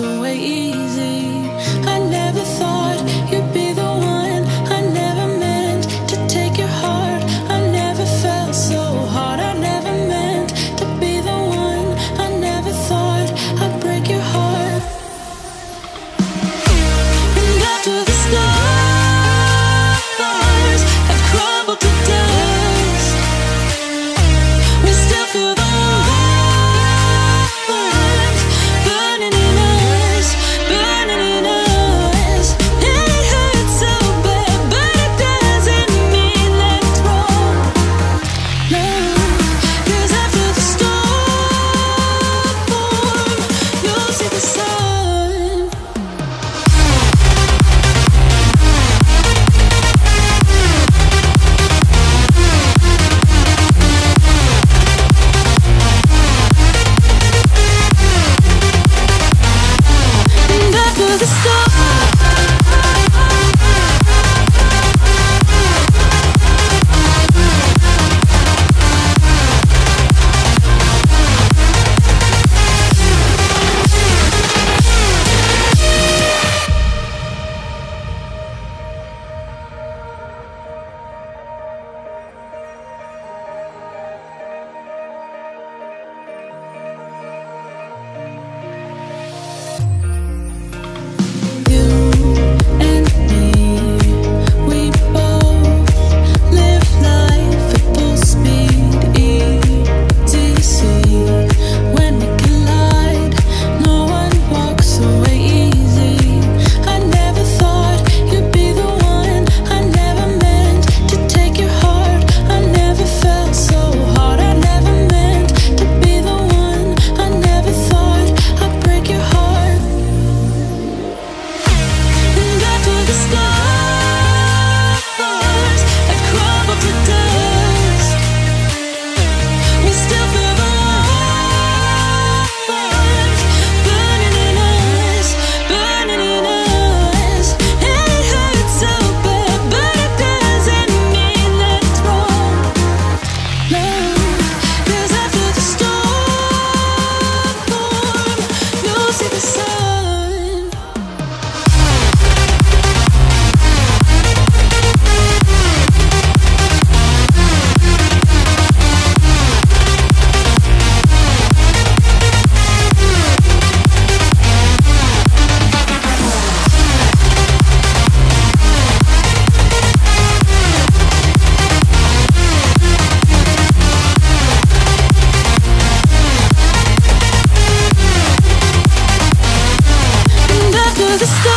away. No. just